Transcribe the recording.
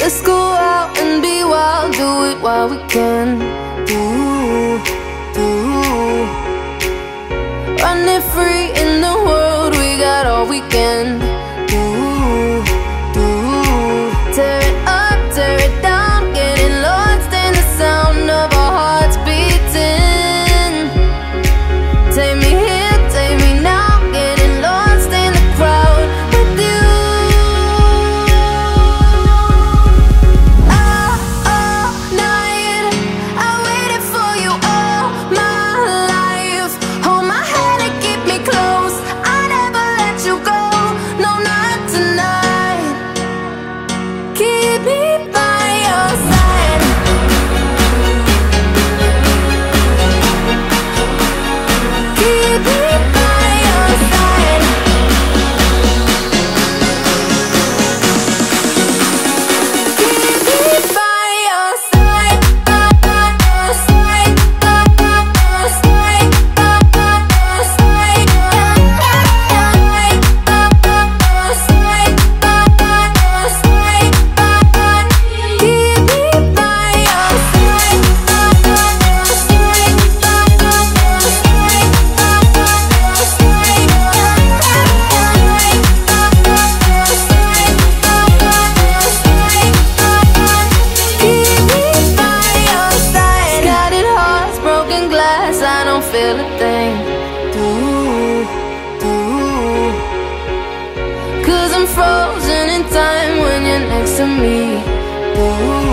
Let's go out and be wild, do it while we can. A thing. Do, do. Cause I'm frozen in time when you're next to me. Do.